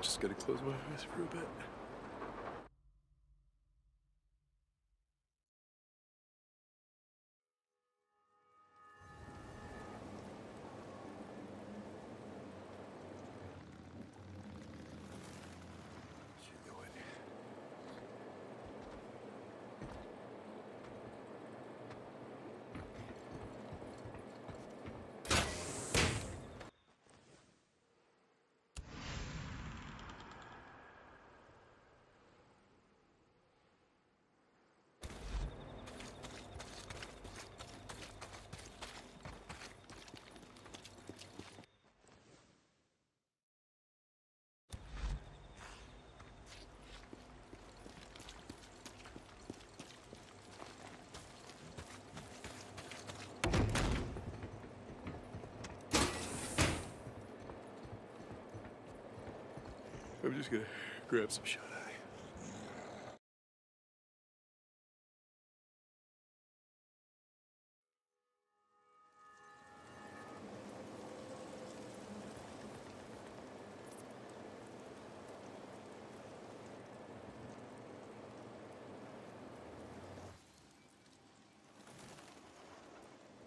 Just gotta close my eyes for a bit. You know it. I'm just gonna grab some shut eye.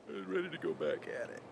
And ready to go back at it.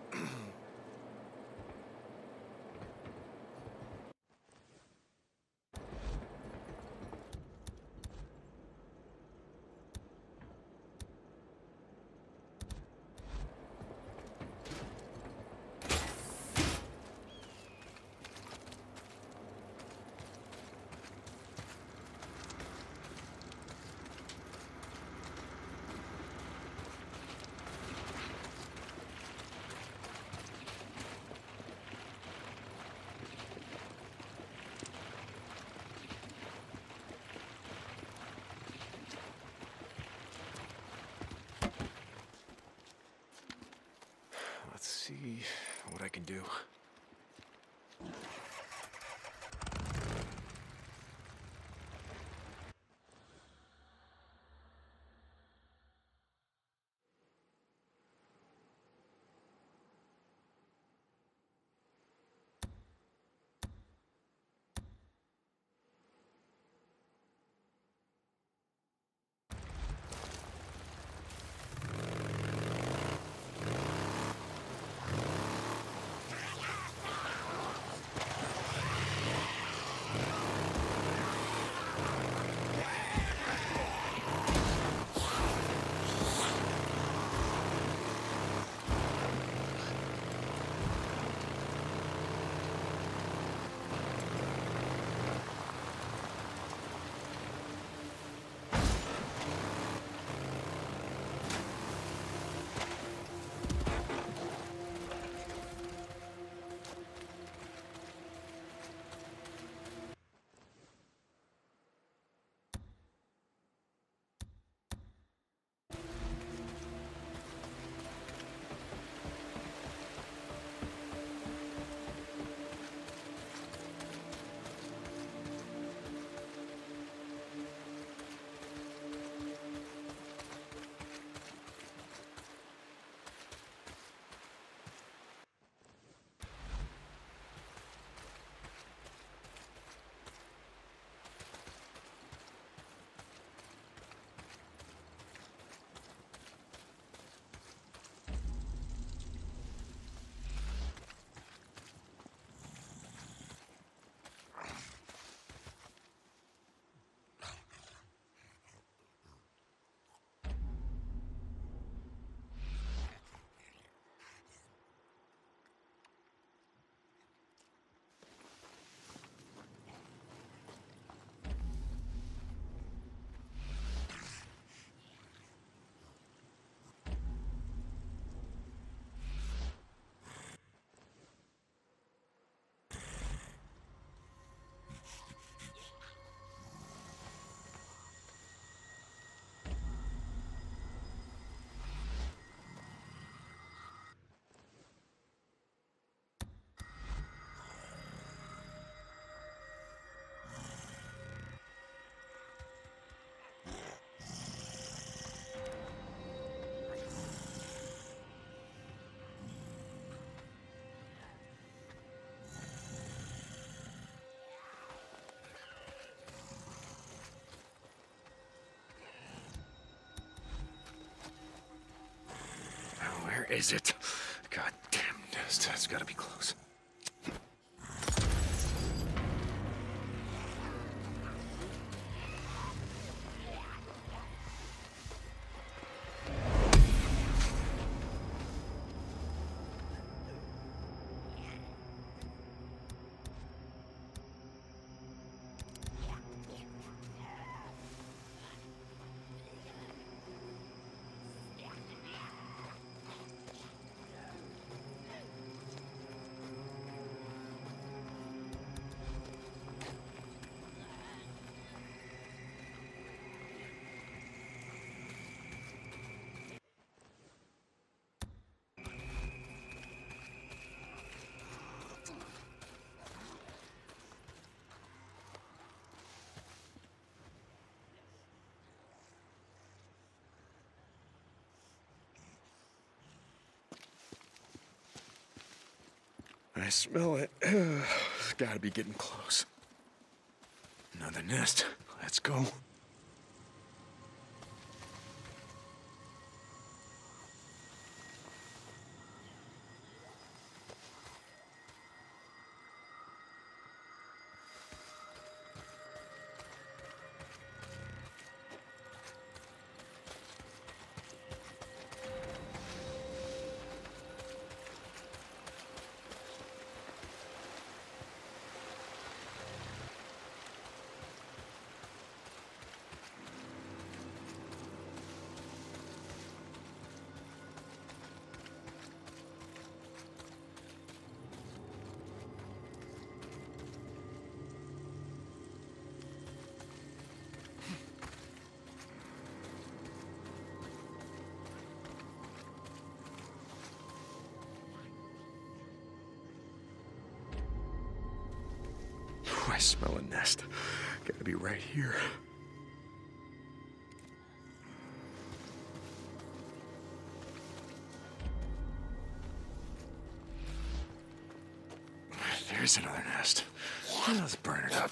Is it? God damn nest. That's gotta be close. I smell it. it's gotta be getting close. Another nest. Let's go. Smell a nest. Gotta be right here. There's another nest. Let's burn it up.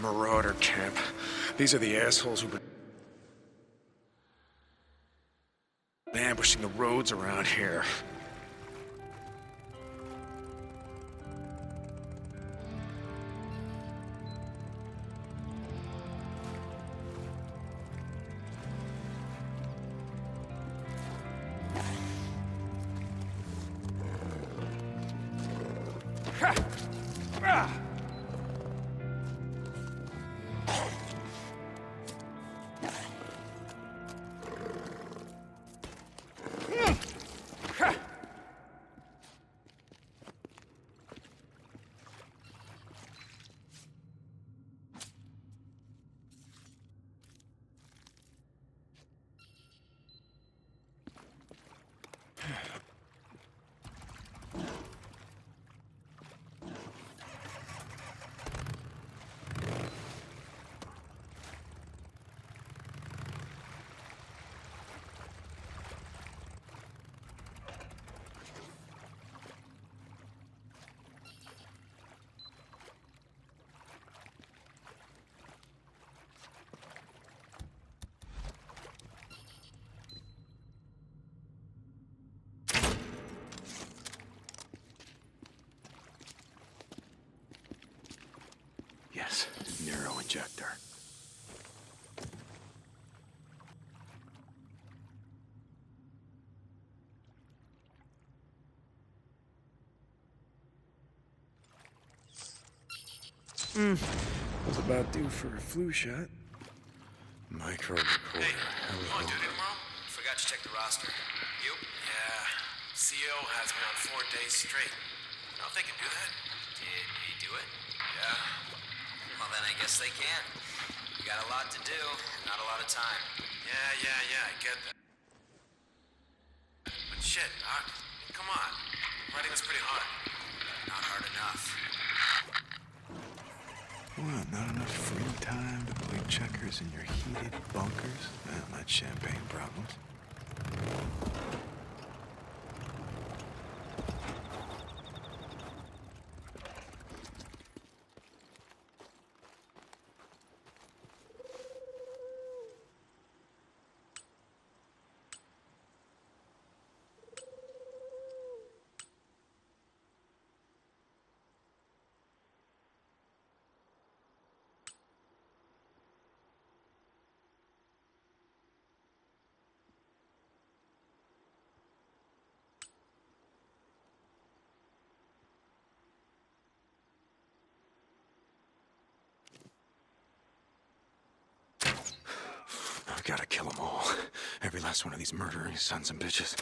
Marauder camp. These are the assholes who've been ambushing the roads around here. Was about due for a flu shot. Micro recorder. Hey, Come on, Hello. duty tomorrow? Forgot to check the roster. You? Yeah. CO has me on four days straight. You know think they can do that? Did he do it? Yeah. Well, then I guess they can. You got a lot to do, not a lot of time. Yeah, yeah, yeah, I get that. But shit, Doc. Come on. Writing was pretty hard. Not hard enough. Not enough free time to play checkers in your heated bunkers? Well, not champagne problems. I've gotta kill them all. Every last one of these murdering sons and bitches.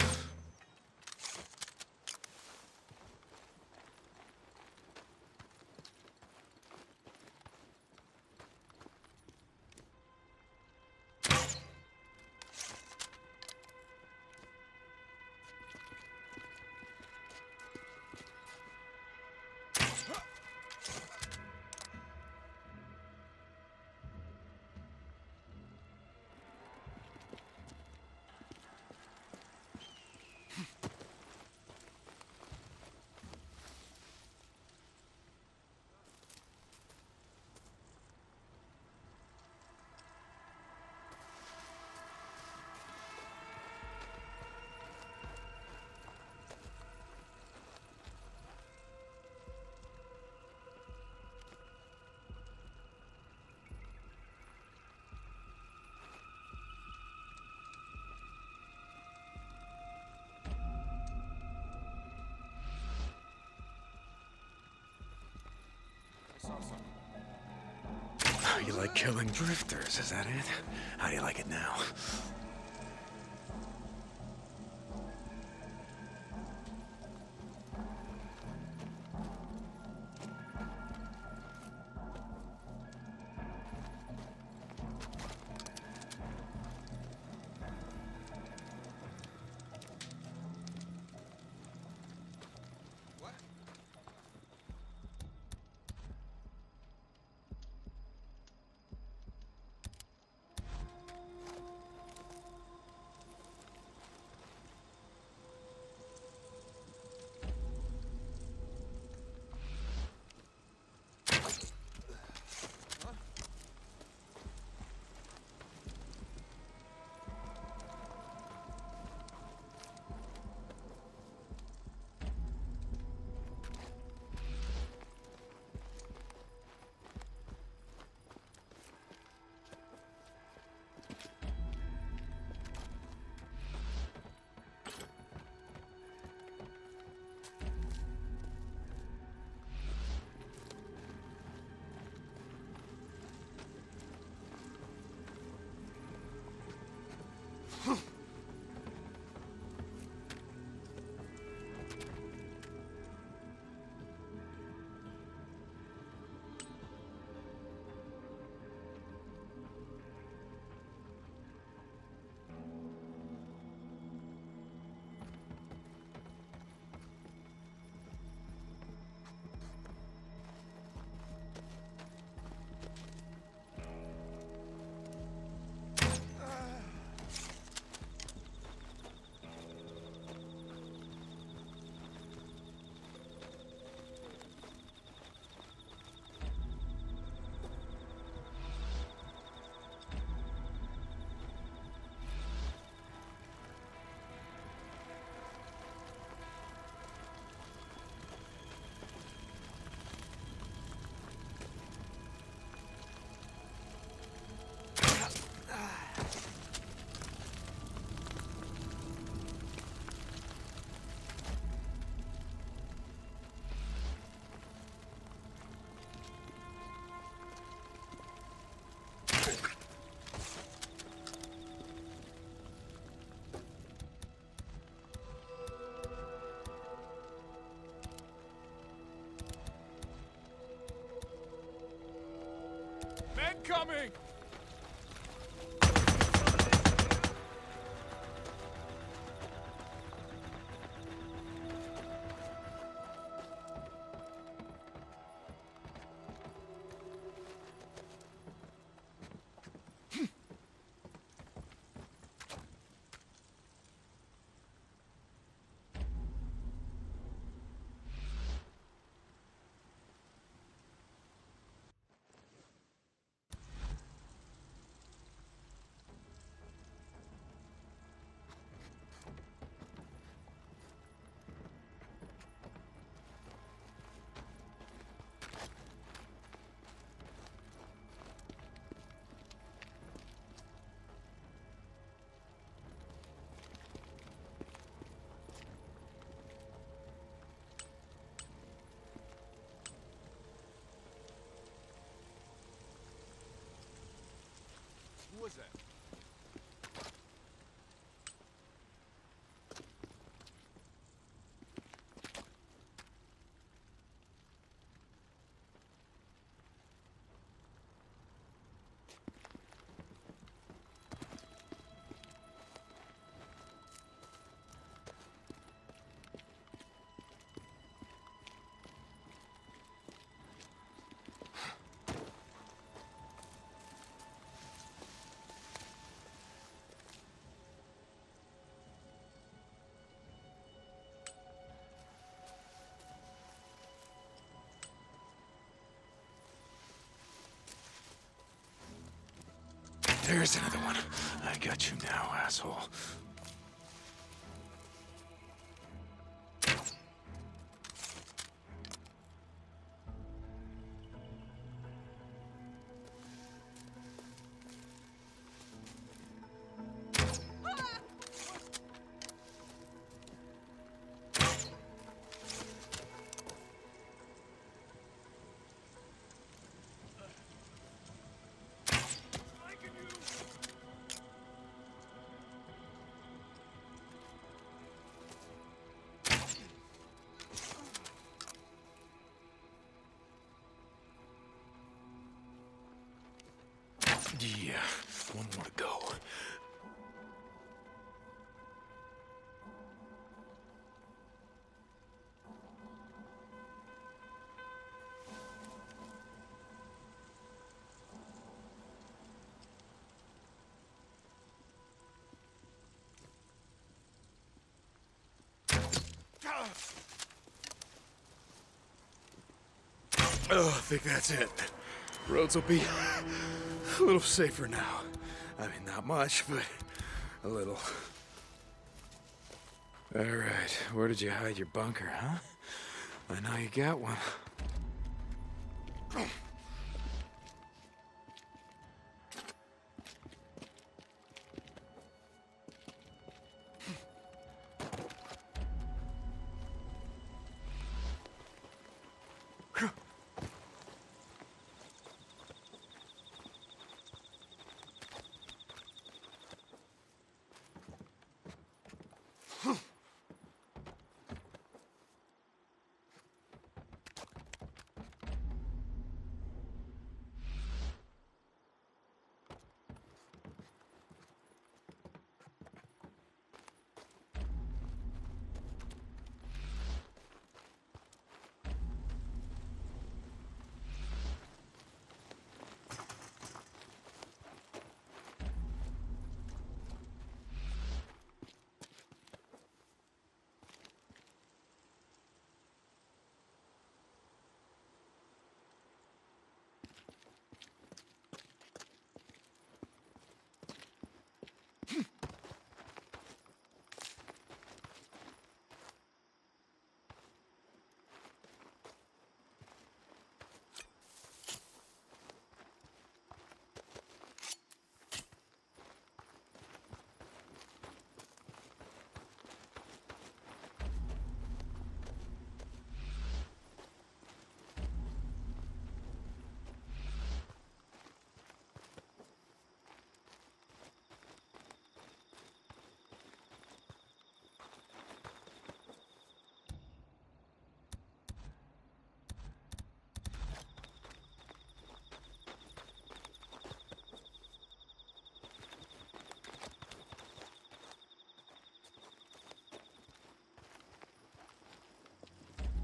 Like killing drifters, is that it? How do you like it now? Men coming! Was that? There's another one. I got you now, asshole. Yeah, one more to go. Oh, I think that's it. Roads will be a little safer now. I mean, not much, but a little. All right, where did you hide your bunker, huh? I know you got one.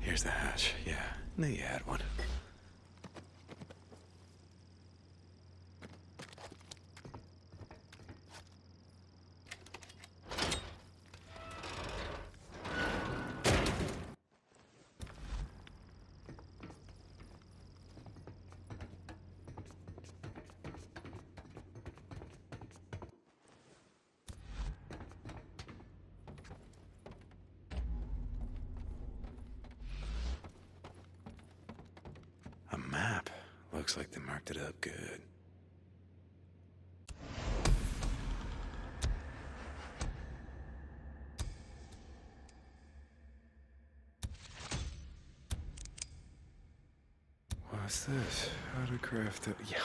Here's the hatch. Yeah, knew you had one. A map. Looks like they marked it up good. What's this? How to craft a... Yeah,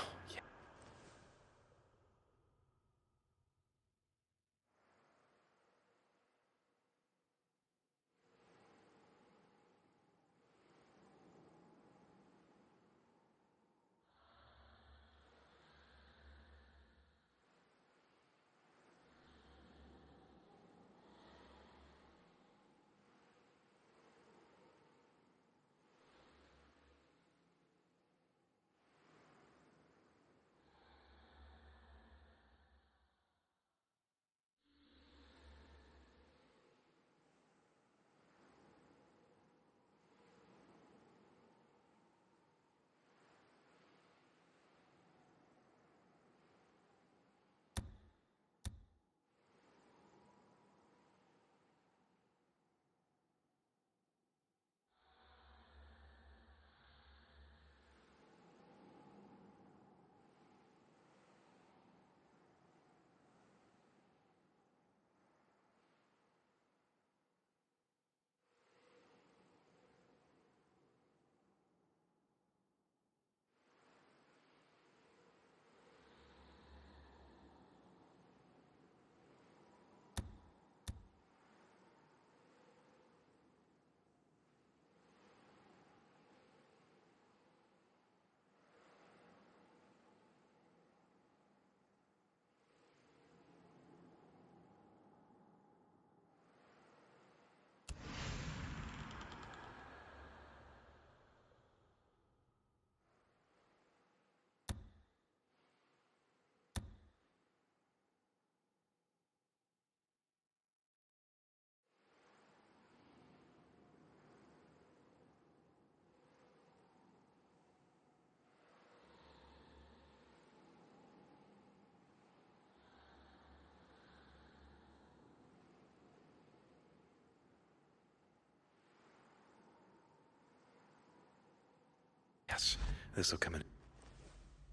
Yes, this will come in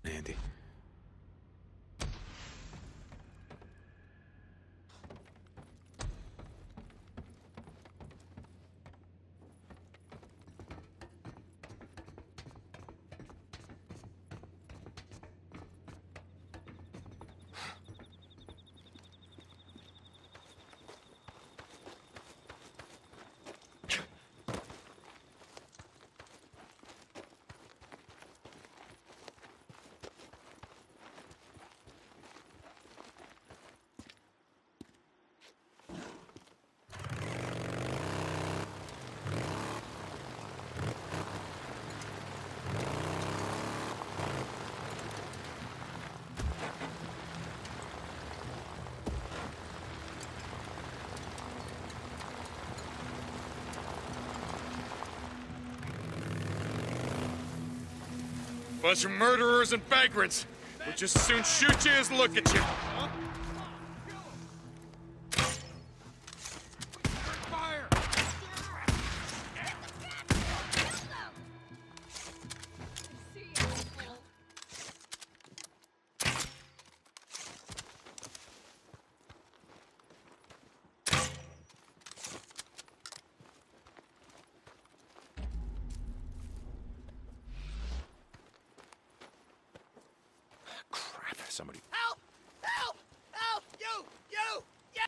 handy. Bunch of murderers and vagrants. We'll just as soon shoot you as look at you.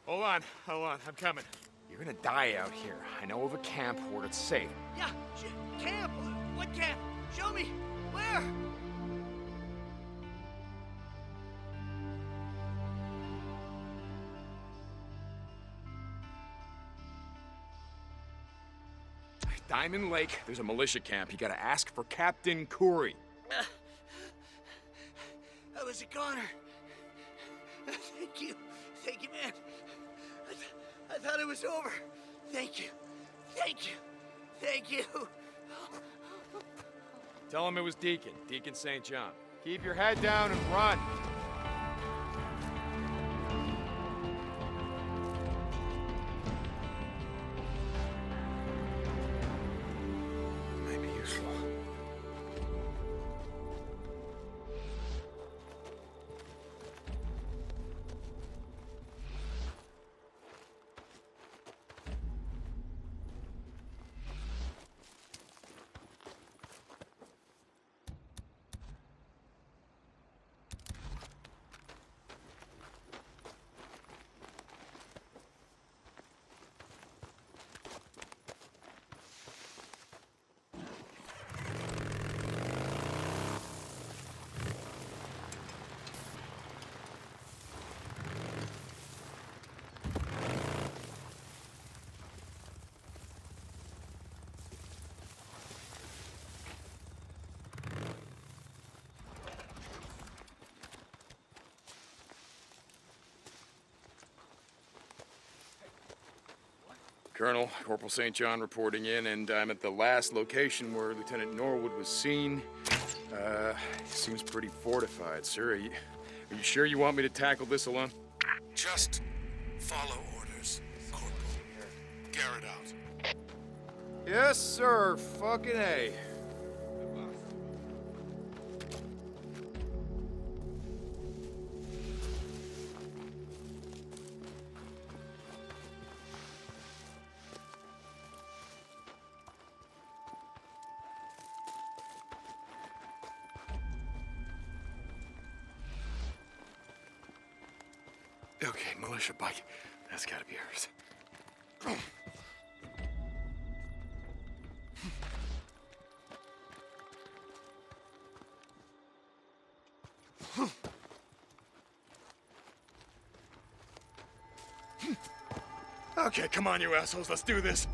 Hold on, hold on, I'm coming. You're gonna die out here. I know of a camp where it's safe. Yeah! Camp! What camp? Show me! Where? Diamond Lake, there's a militia camp. You gotta ask for Captain Curry. I was a goner. Thank you. Thank you, man. I, thought it was over. Thank you. Thank you. Thank you. Tell him it was Deacon, Deacon St. John. Keep your head down and run. Colonel, Corporal St. John reporting in, and I'm at the last location where Lieutenant Norwood was seen. Uh, seems pretty fortified, sir. Are you, are you sure you want me to tackle this alone? Just follow orders, Corporal. Garrett out. Yes, sir. Fucking A. Okay, come on, you assholes. Let's do this.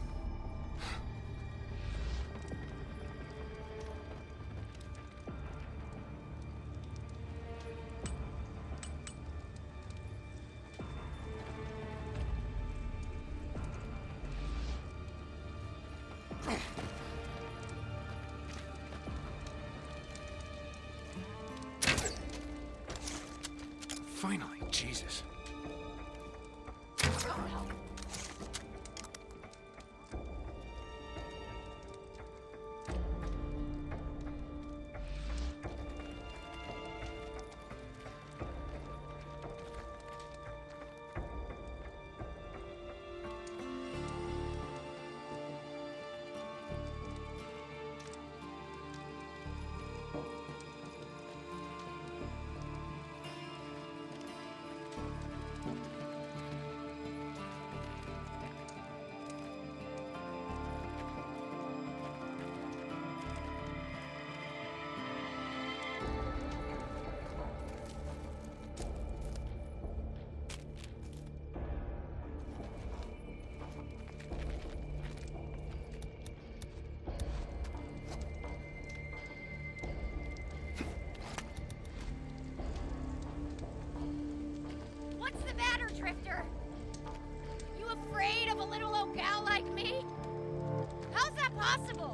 How's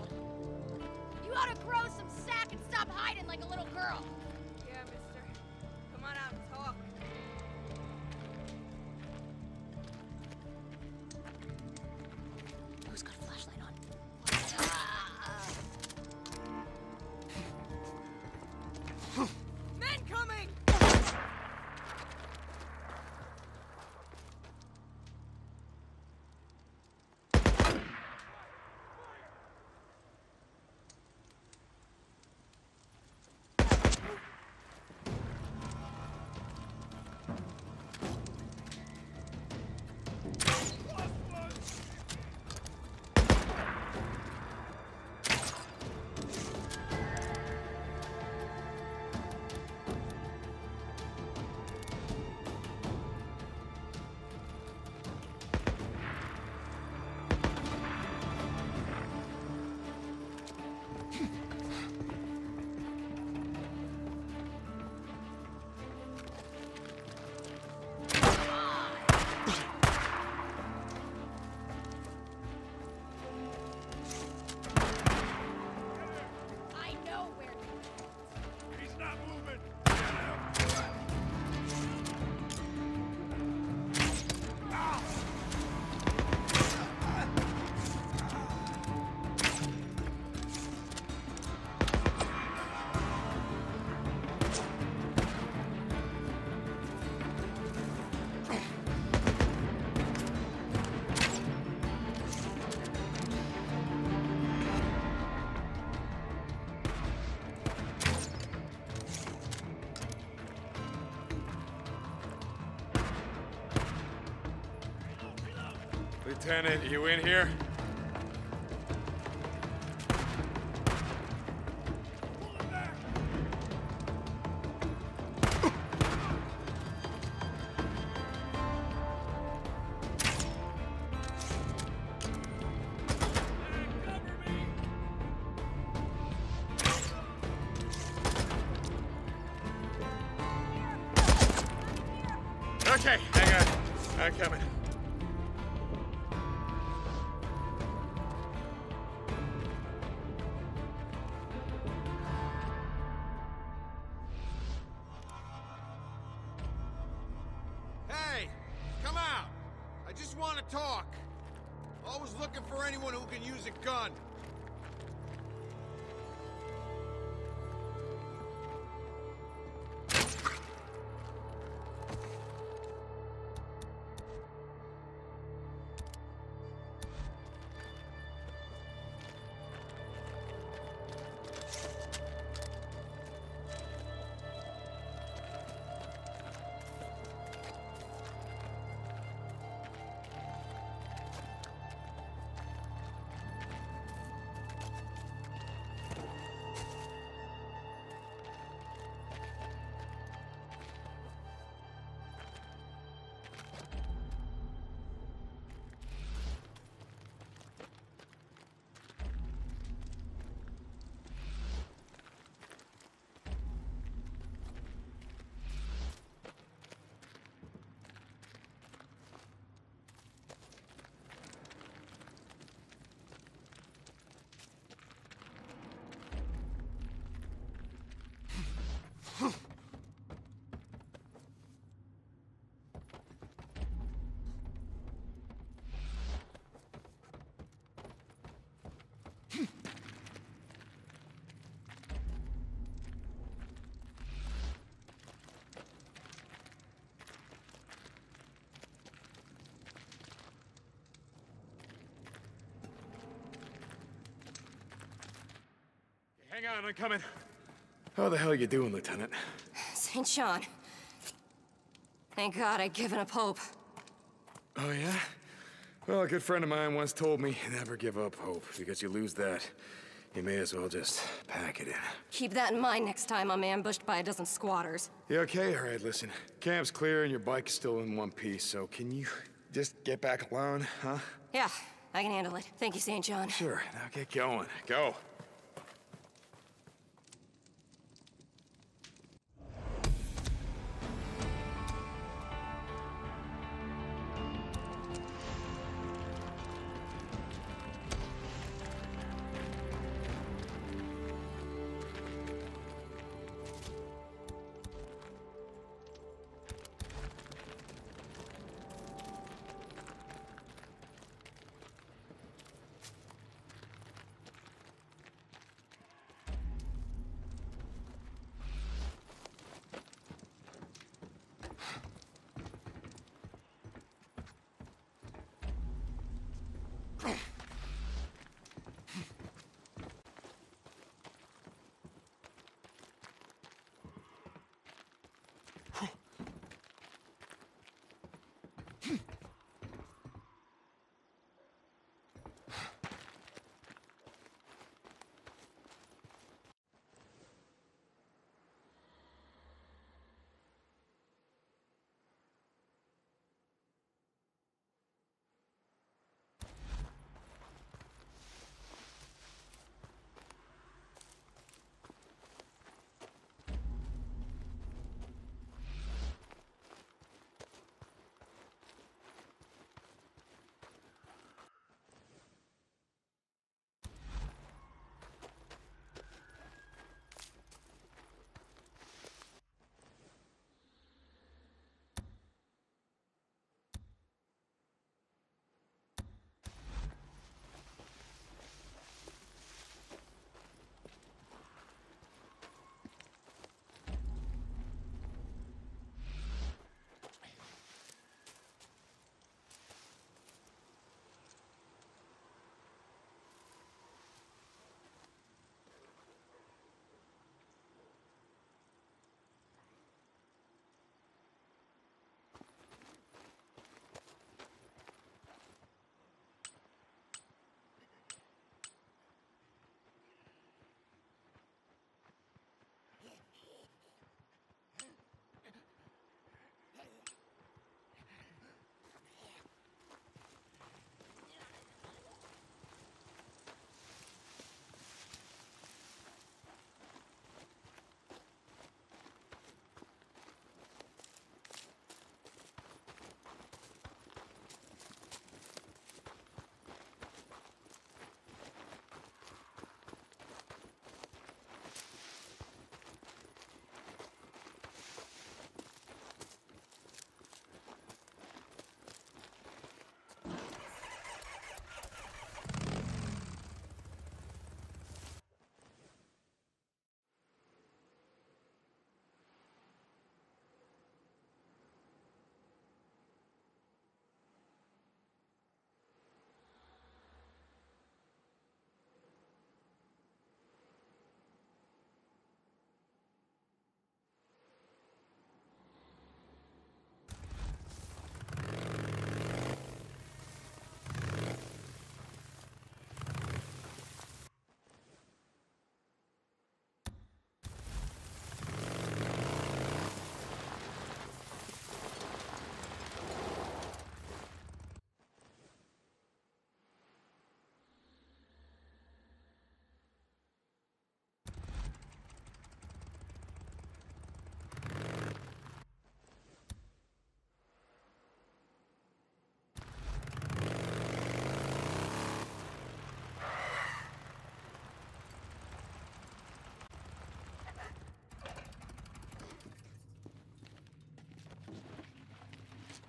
Lieutenant, you in here? Hang on, I'm coming. How the hell are you doing, Lieutenant? St. John. Thank God I'd given up hope. Oh, yeah? Well, a good friend of mine once told me, never give up hope, because you lose that, you may as well just pack it in. Keep that in mind next time I'm ambushed by a dozen squatters. You okay? All right, listen. Camp's clear and your bike's still in one piece, so can you just get back alone, huh? Yeah, I can handle it. Thank you, St. John. Sure, now get going. Go.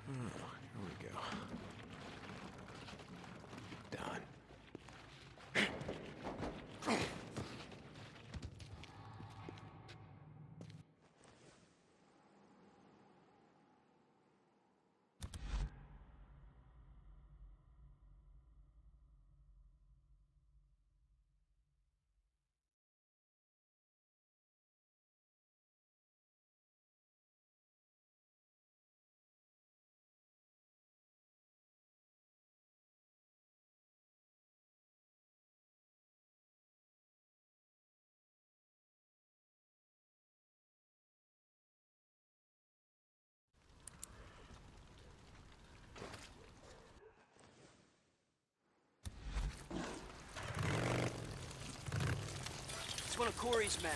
Oh, here we go. Done. It's one of Corey's men.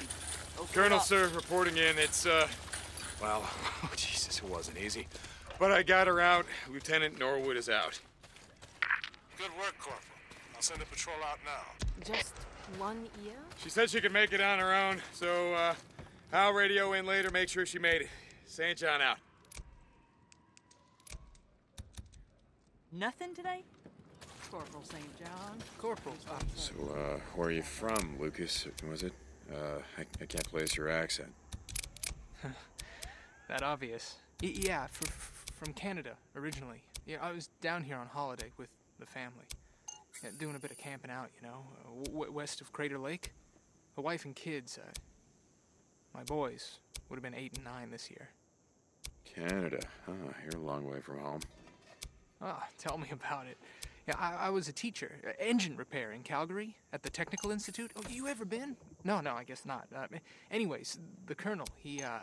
Open Colonel, sir, reporting in. It's, uh, well, oh, Jesus, it wasn't easy. But I got her out. Lieutenant Norwood is out. Good work, Corporal. I'll send a patrol out now. Just one ear? She said she could make it on her own, so, uh, I'll radio in later, make sure she made it. St. John out. Nothing today? Corporal St. John. Corporal. So, uh, where are you from, Lucas? Was it? Uh, I, I can't place your accent. that obvious. Y- yeah, fr- fr- from Canada originally. Yeah, I was down here on holiday with the family, yeah, doing a bit of camping out. You know, uh, w- west of Crater Lake. A wife and kids. Uh, my boys would have been eight and nine this year. Canada. Huh, you're a long way from home. Ah, tell me about it. Yeah, I, I was a teacher, uh, engine repair in Calgary at the Technical Institute. Oh, you ever been? No, no, I guess not. Uh, anyways, the colonel, he, uh,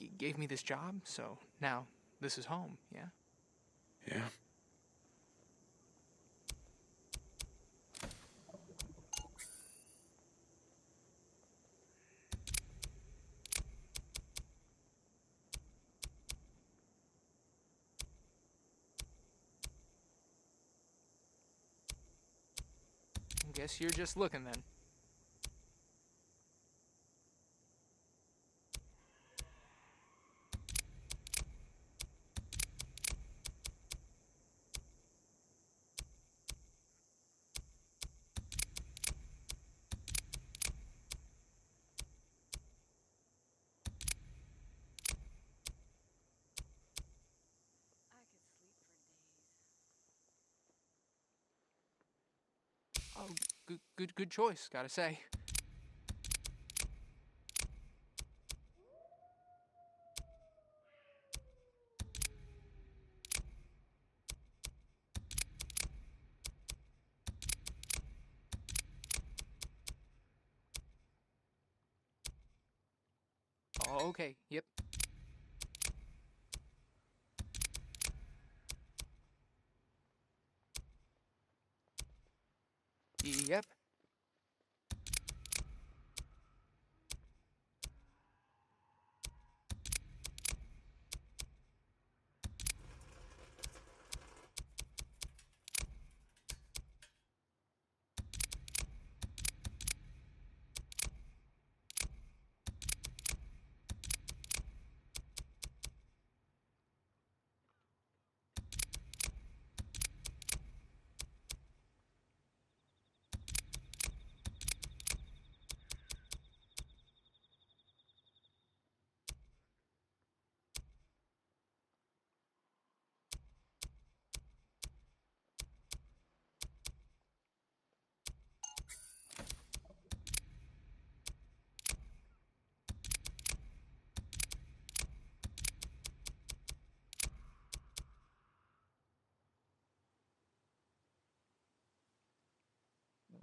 he gave me this job, so now this is home, yeah? Yeah? Guess you're just looking then. Oh, good, choice. Gotta say. Oh, okay. Yep. Yep.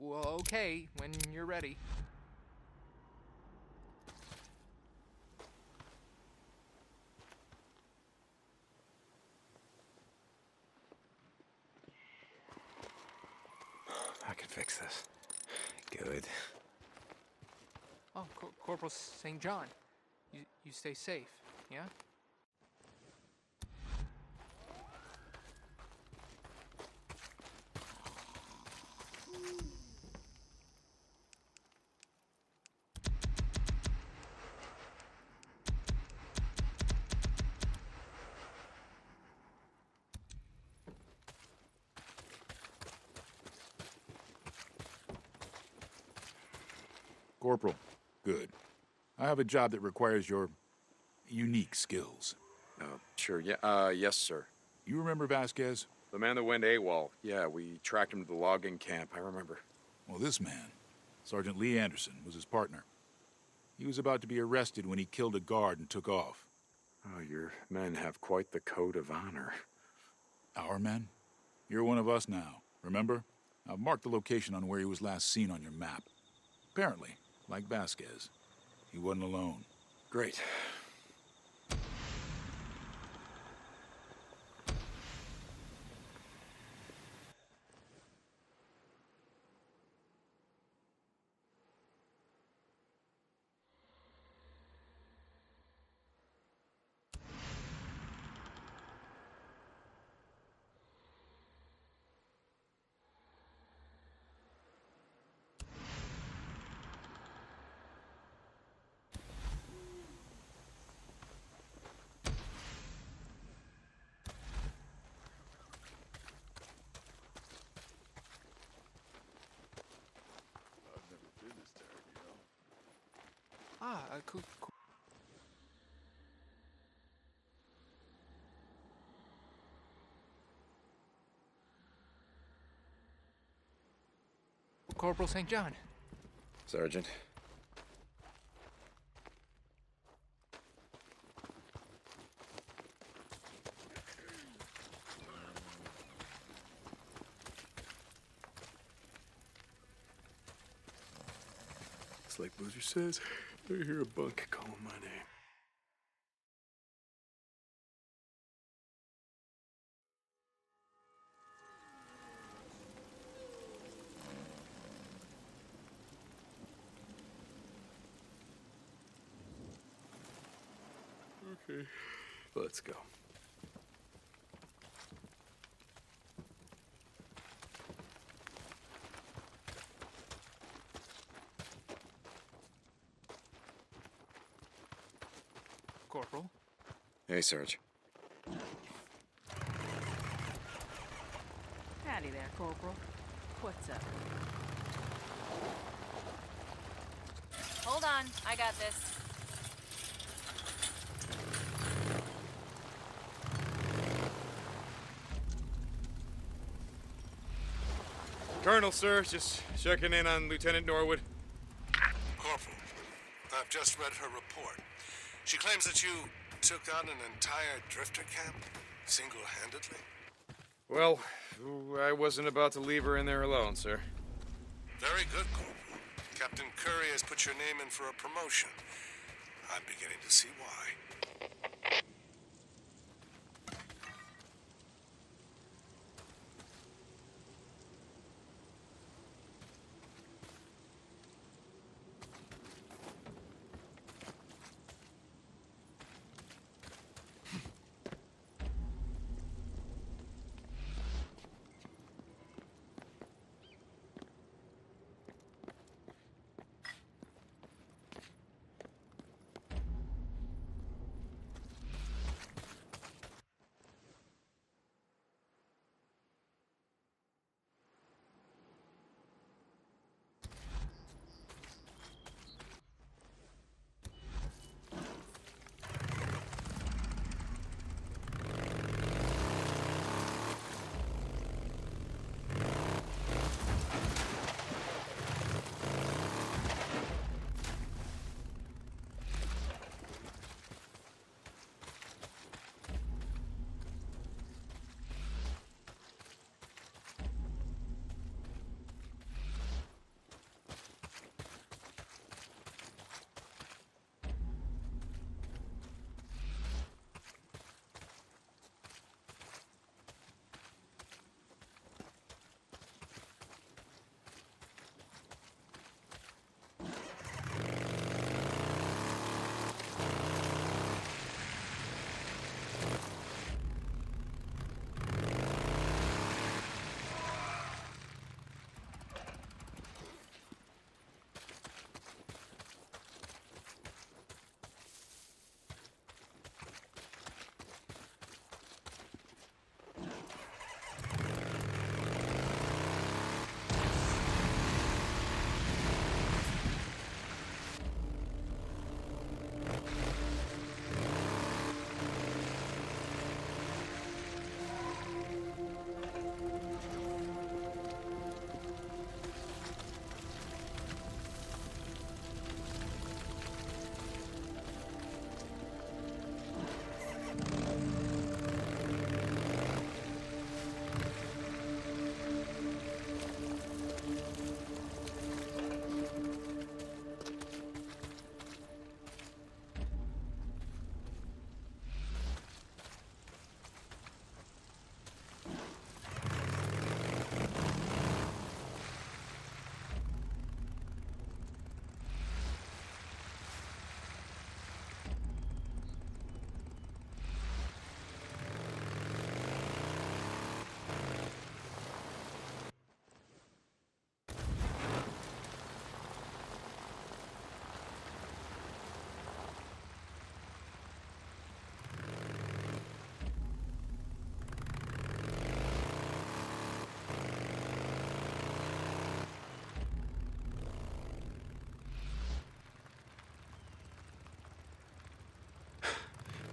Well, okay, when you're ready. I can fix this. Good. Oh, Cor- Corporal St. John. You, you stay safe, yeah? Corporal, good. I have a job that requires your unique skills. Uh, sure, yeah, uh, yes, sir. You remember Vasquez? The man that went AWOL. Yeah, we tracked him to the logging camp, I remember. Well, this man, Sergeant Lee Anderson, was his partner. He was about to be arrested when he killed a guard and took off. Oh, your men have quite the code of honor. Our men? You're one of us now, remember? I've marked the location on where he was last seen on your map. Apparently, like Vasquez, he wasn't alone. Great. Ah, uh, cool, cool. Corporal St. John. Sergeant. It's like Boozer says, I hear a bunk calling my name. Okay, let's go. Corporal. Hey, Sarge. Howdy there, Corporal. What's up? Hold on, I got this. Colonel, sir, just checking in on Lieutenant Norwood. Corporal, I've just read her report. She claims that you took on an entire drifter camp single-handedly. Well, I wasn't about to leave her in there alone, sir. Very good, Corporal. Captain Curry has put your name in for a promotion. I'm beginning to see why.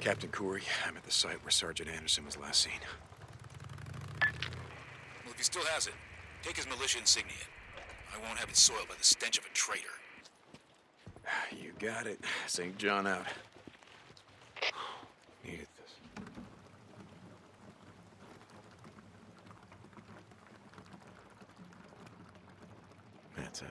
Captain Corey, I'm at the site where Sergeant Anderson was last seen. Well, if he still has it, take his militia insignia. I won't have it soiled by the stench of a traitor. You got it. St. John out. Needed this. That's it.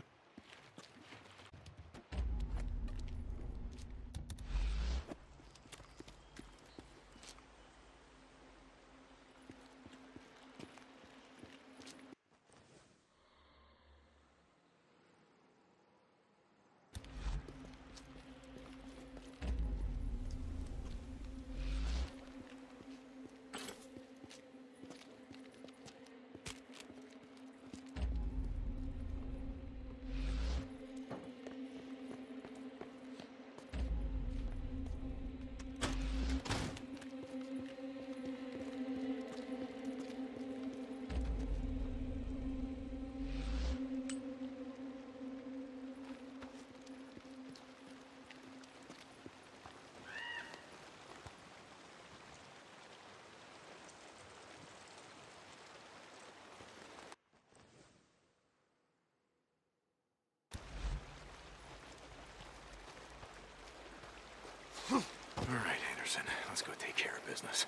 All right, Anderson. Let's go take care of business.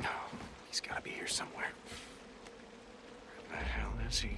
No, he's got to be here somewhere. Where the hell is he?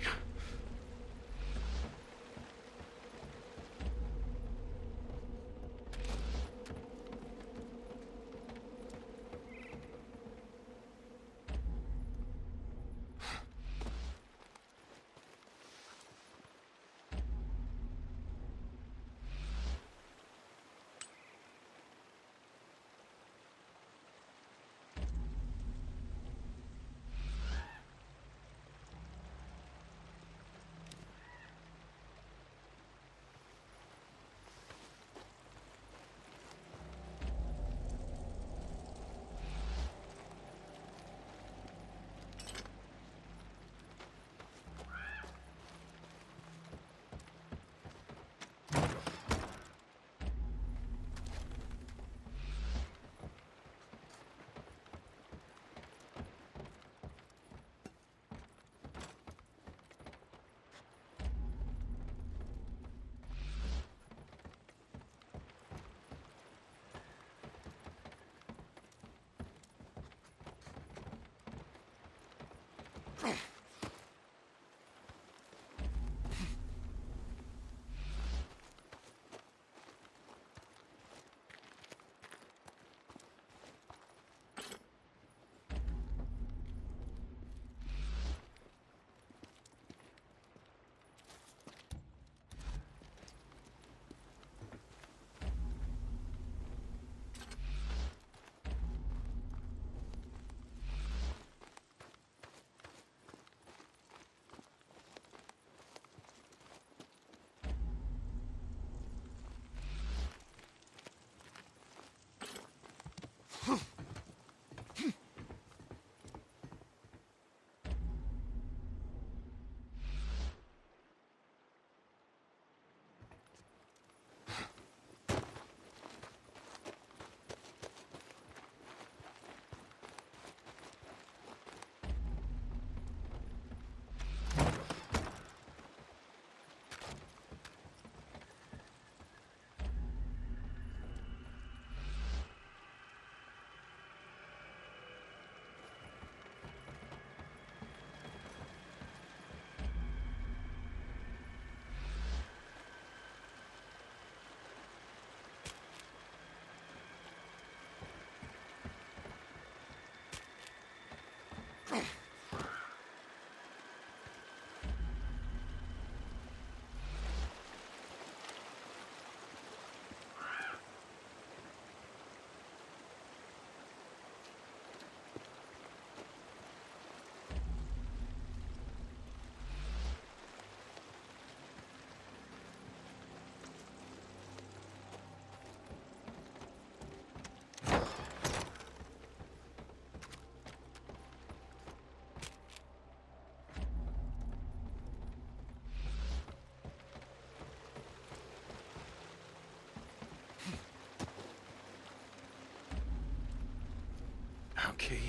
Okay,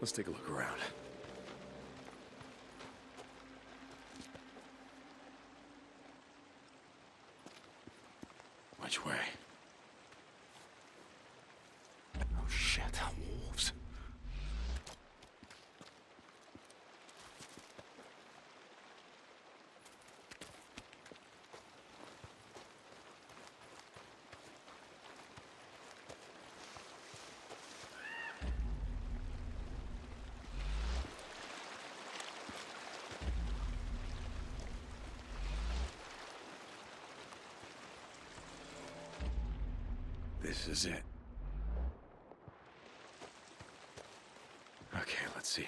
let's take a look around. Which way? Oh shit, wolves. This is it. Okay, let's see.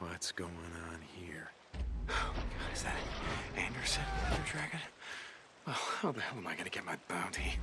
What's going on here? Oh, God, is that Anderson, Dragon? Well, how the hell am I gonna get my bounty?